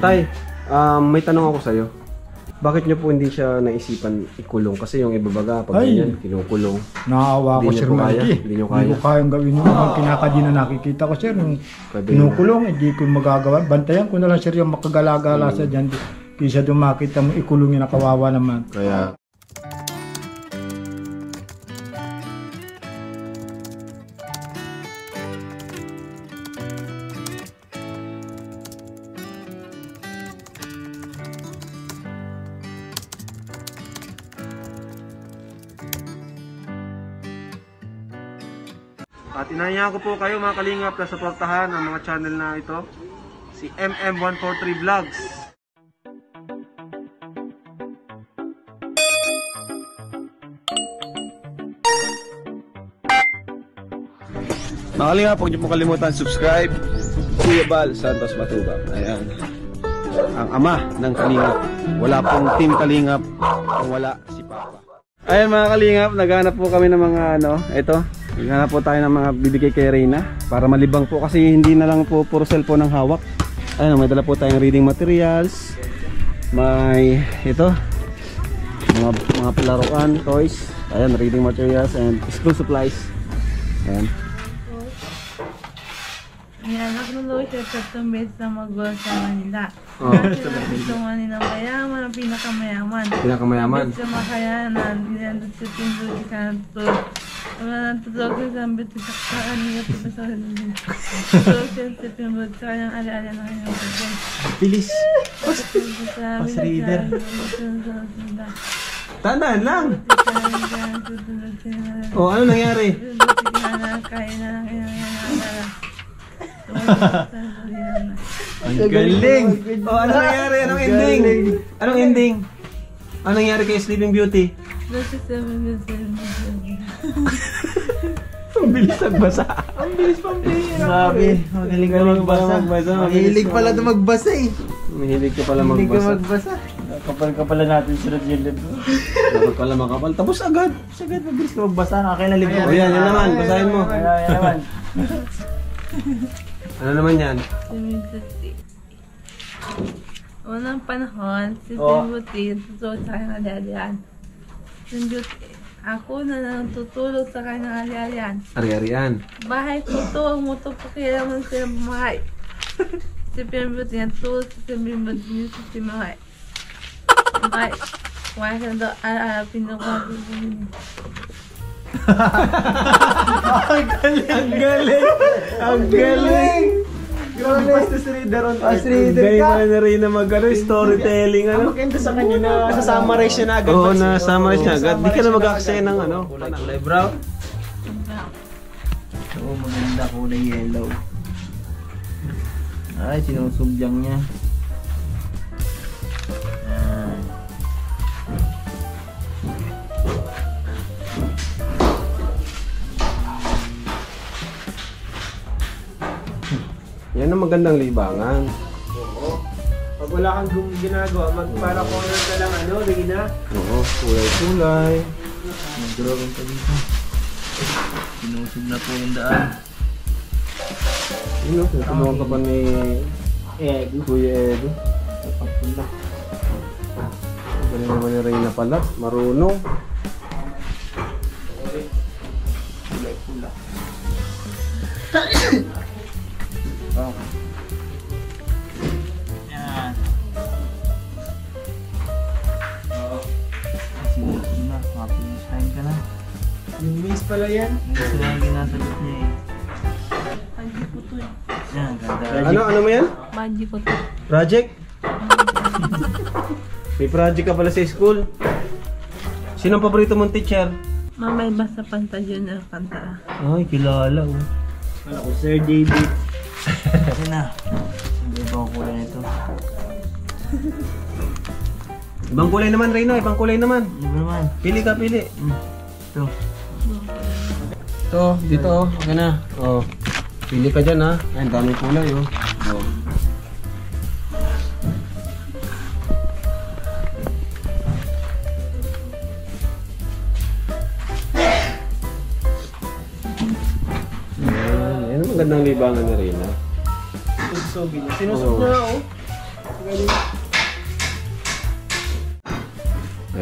Tay, um, may tanong ako sa'yo. Bakit nyo po hindi siya naisipan ikulong? Kasi yung iba baga, pag Ay. ganyan, kinukulong. Naawa Hindi ko, niyo Sir po kaya? Mikey. Hindi niyo Hindi ko kaya? kayang gawin yung mga kinakadi na nakikita ko, Sir. Yung Pwede kinukulong, hindi ko magagawa. Bantayan ko na lang, Sir, yung makagala-gala sa dyan. Kisa doon makita mo, ikulong yung nakawawa naman. Kaya, At inahiya ko po kayo mga kalingap na suportahan ang mga channel na ito. Si MM143 Vlogs. Mga kalingap, huwag niyo po kalimutan subscribe. Kuya Bal Santos Matubang. Ayan. Ang ama ng kalingap. Wala pong team kalingap kung wala si Papa. Ayan mga kalingap, naghanap po kami ng mga ano, ito. Naghanap po tayo ng mga bibigay kay Reyna para malibang po kasi hindi na lang po puro cellphone ang hawak. Ayun, may dala po tayong reading materials. May ito, mga mga palaruan, toys. Ayan, reading materials and school supplies. Ayan. Nianak mo daw siya tatlong beses na magulang sa Manila. Oh. Nga nilang mayaman, ang pinakamayaman. Pinakamayaman. Sa makayanan, dinandot sa tindo di nang tutulog sa sambit sa sakaan niya sa basa Tutulog siya sa timbod sa kanyang ala-ala na kanyang. Bilis. Pas reader. Tandaan lang. Oh, ano nangyari? Kain na kanyang ala-ala. Ang galing! Oh, ano nangyari? Anong ending? Anong ending? Anong nangyari kay Sleeping Beauty? Ang bilis nagbasa. Ang bilis pambira. Grabe, magaling ka magbasa. magbasa. Mahilig pala ito magbasa eh. Mahilig ka pala Mahilig ka magbasa. magbasa. Kapal ka pala natin sunod yung libro. Dapat pala makapal. Tapos agad. Sagad, mabilis ka magbasa. Akin na libro. O yan, yan naman. Basahin mo. Kaya yan naman. Ano naman yan? Unang panahon, si Oh. Timothy, tutulog sa kanyang Timothy, ako na lang tutulog sa kanyang alalayan. Ari-arian. Bahay ko to, ang mo to pakialaman sa bahay. si ang tulog sa Timothy niyo sa si Mahay. Bahay, wala ka daw, ala-ala, pinukuha ko sa inyo. Ang galing! Ang galing! Grabe fast reader on Fast reader Gaya ka. pa na rin na mag ano, storytelling Ang ano. maganda sa kanya na sasummarize siya na agad. Oo, Pansin na mo. summarize niya agad. Di ka na siya agad. ng ano. Kulay, kulay brown. Oo, maganda kulay yellow. Ay, sinusubyang niya. Yan ang magandang libangan. Pag wala kang ginagawa, mag para corner ka lang ano, Rina. Oo, kulay-kulay. Mag-drawing ka dito. Sinusog na po yung daan. Yun o, tutulungan ka pa ni Eh, Kuya Edo. pagpula. Galing naman ni Reyna pala. Marunong. Na. Yung miss pala yan. Na yung ginasagot niya eh. Banji ko to eh. Yan, ganda. Ano, ano mo yan? Banji ko to. Project? May project ka pala sa school. Sino ang paborito mong teacher? Mamay basta pantadyo na kanta. Ay, kilala oh. Ano ko, Sir David. Kasi na. Hindi ba ang kulay nito? Ibang kulay naman, Reyna. Ibang kulay naman. Ba naman? Pili ka, pili. Hmm. Ito. Ito, dito oh. Okay na. Oh. Pili ka dyan ha. Ay, daming kulay oh. Oh. Yan ang magandang libangan ni Reyna. Sinusog na oh.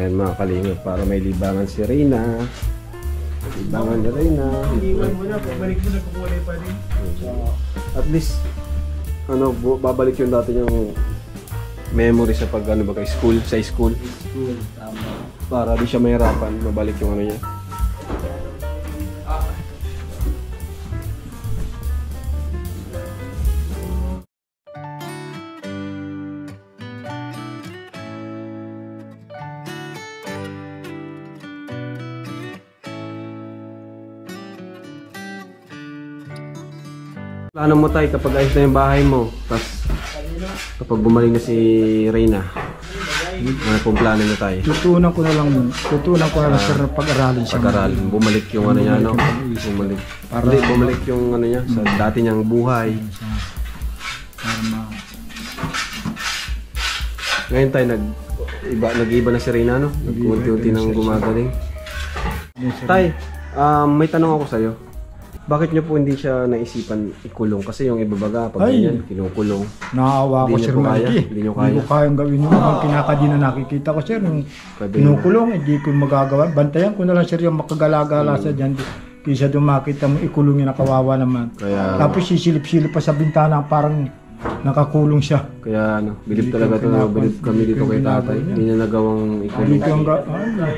Ayan mga kalingap, para may libangan si Reyna. Libangan ni Reyna. Iwan mo na, pagbalik mo na kukulay pa rin. At least, ano, babalik yung dati yung memory sa pag ano ba kay school, sa school. School, tama. Para di siya mahirapan, mabalik yung ano niya. Plano mo tayo kapag ayos na yung bahay mo, tapos kapag bumalik na si Reyna, ano pong plano niyo tayo? Tutunan ko na lang, tutunan ko na lang sir na pag-aralin siya. pag-aral, bumalik yung ano niya, no? Bumalik. Hindi, bumalik yung ano niya, sa dati niyang buhay. Para ma... Ngayon tayo, nag, iba, nag-iba na si Reyna, no? Nag-unti-unti nang gumagaling. Tay, um, may tanong ako sa'yo. Bakit niyo po hindi siya naisipan ikulong? Kasi yung iba baga, pag Ay. ganyan, kinukulong. Naawa ko Hindi niyo sir po kaya? Mikey. Hindi niyo Hindi ko kaya? kayang gawin yun. Ang kinakadi na nakikita ko sir, yung Sabi kinukulong, hindi ko magagawa. Bantayan ko na lang sir yung makagala-gala sa dyan. Kisa doon makita mo, ikulong yung nakawawa naman. Kaya, Tapos sisilip-silip pa sa bintana, parang nakakulong siya. kaya ano, bilib Hindi talaga ko to, pinapa- bilib kami dito kay tatay. Hindi niya nagawang Hindi ikulong. ko ang ga- ay,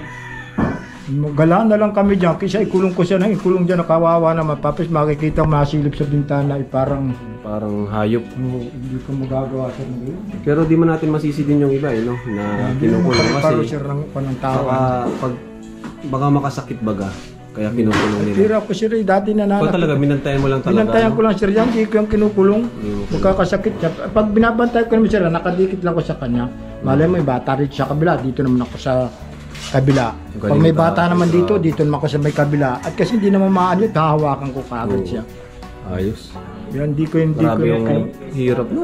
Galaan na lang kami dyan. Kisa ikulong ko siya ng ikulong dyan, nakawawa naman. Tapos makikita mo masilip sa bintana, ay parang Parang hayop. oh, hindi ko magagawa ng ganyan. Pero di man natin masisi din yung iba eh, no? Na kinukulong Paro kasi. sir ng panang tao. Baka, pag, baka makasakit baga. Kaya kinukulong nila. Tira ko sir, eh, dati na Ikaw nanak. talaga, binantayan mo lang talaga. Binantayan no? ko lang sir yan, hindi ko yung kinukulong. Magkakasakit siya. Pag binabantay ko naman sir, nakadikit lang ko sa kanya. Malay mo, bata rito sa kabila. Dito naman ako sa kabila. Pag may bata naman dito, dito naman ako sa may kabila. At kasi hindi naman maano, hahawakan ko kaagad Oo. siya. Ayos. Yan, hindi ko hindi ko Grabe yung yung... hirap. No?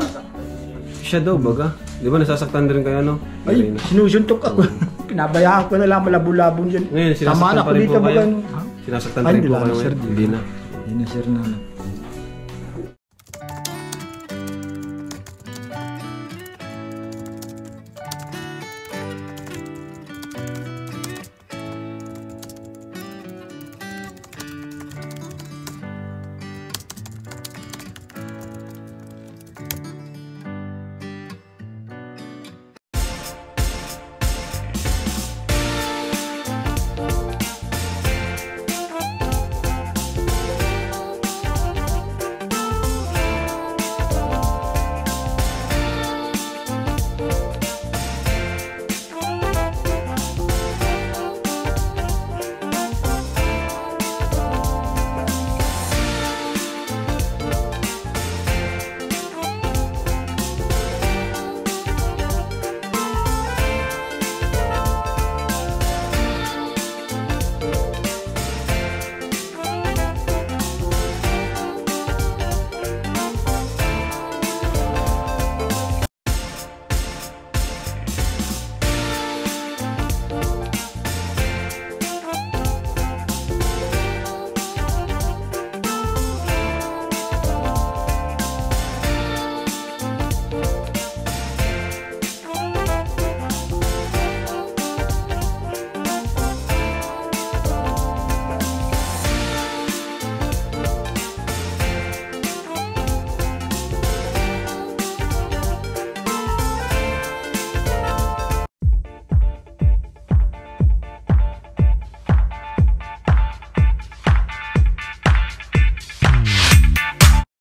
Siya daw baga. Di ba nasasaktan din kayo, no? Ay, Irene? sinusuntok ako. Pinabayaan ko na lang, malabo-labong dyan. Ngayon, Tama sinasaktan na pa ko rin dito po kayo? Ha? Sinasaktan Ay, rin hindi po lang, kayo sir. ngayon? Hindi na. Hindi na sir na.